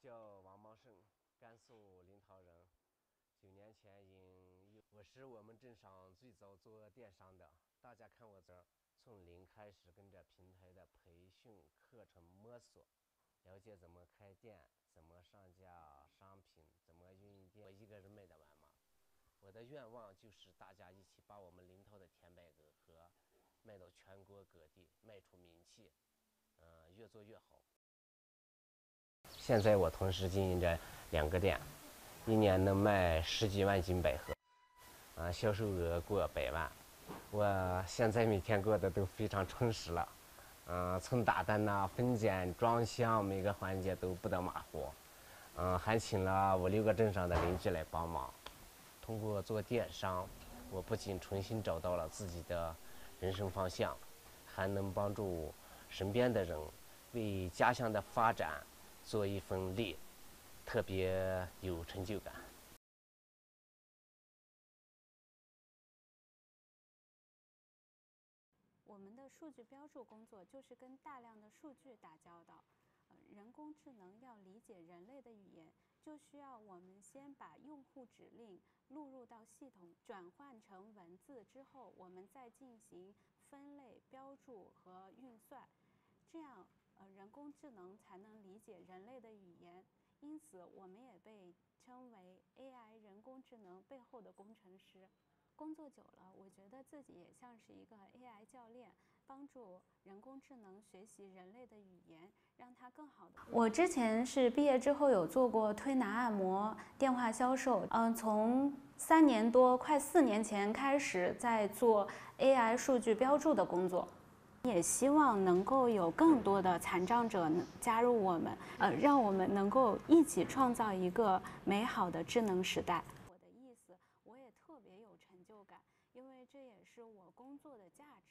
叫王茂胜，甘肃临洮人。九年前因我是我们镇上最早做电商的，大家看我这儿从零开始跟着平台的培训课程摸索，了解怎么开店，怎么上架商品，怎么运营店。我一个人卖得完吗？我的愿望就是大家一起把我们临洮的甜百合和卖到全国各地，卖出名气，嗯，越做越好。现在我同时经营着两个店，一年能卖十几万斤百合，啊，销售额过百万。我现在每天过得都非常充实了，嗯，从打单呐、分拣、装箱，每个环节都不得马虎。嗯，还请了五六个镇上的邻居来帮忙。通过做电商，我不仅重新找到了自己的人生方向，还能帮助身边的人为家乡的发展。做一份力，特别有成就感。我们的数据标注工作就是跟大量的数据打交道。人工智能要理解人类的语言，就需要我们先把用户指令录入到系统，转换成文字之后，我们再进行分类、标注和运算，这样。呃，人工智能才能理解人类的语言，因此我们也被称为 AI 人工智能背后的工程师。工作久了，我觉得自己也像是一个 AI 教练，帮助人工智能学习人类的语言，让它更好的。我之前是毕业之后有做过推拿按摩、电话销售，嗯，从三年多快四年前开始在做 AI 数据标注的工作。也希望能够有更多的残障者加入我们，呃，让我们能够一起创造一个美好的智能时代。我的意思，我也特别有成就感，因为这也是我工作的价值。